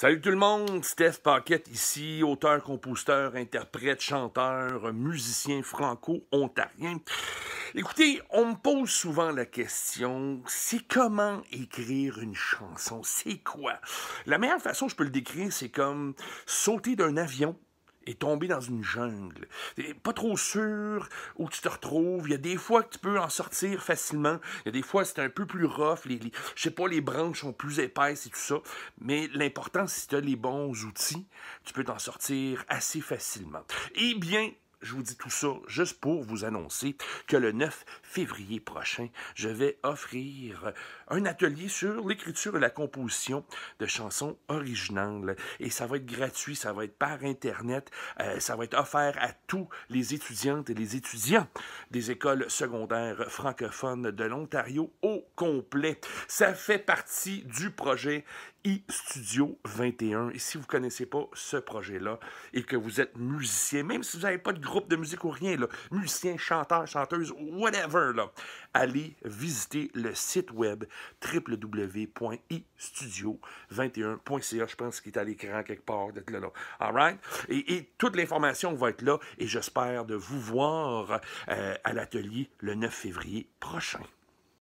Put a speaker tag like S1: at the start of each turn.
S1: Salut tout le monde, Steph Paquette ici, auteur, compositeur, interprète, chanteur, musicien franco-ontarien. Écoutez, on me pose souvent la question, c'est comment écrire une chanson? C'est quoi? La meilleure façon je peux le décrire, c'est comme sauter d'un avion et tomber dans une jungle. pas trop sûr où tu te retrouves. Il y a des fois que tu peux en sortir facilement. Il y a des fois c'est un peu plus rough. Les, sais pas, les branches sont plus épaisses et tout ça. Mais l'important, si tu as les bons outils, tu peux t'en sortir assez facilement. Eh bien, je vous dis tout ça juste pour vous annoncer que le 9 février prochain, je vais offrir un atelier sur l'écriture et la composition de chansons originales. Et ça va être gratuit, ça va être par Internet, euh, ça va être offert à tous les étudiantes et les étudiants des écoles secondaires francophones de l'Ontario au complet. Ça fait partie du projet Studio 21. Et si vous ne connaissez pas ce projet-là et que vous êtes musicien, même si vous n'avez pas de groupe de musique ou rien, musicien, chanteur, chanteuse, whatever, là, allez visiter le site web www.istudio21.ca. Je pense qu'il est à l'écran quelque part, d'être là. là. All right? et, et, toute l'information va être là et j'espère de vous voir euh, à l'atelier le 9 février prochain.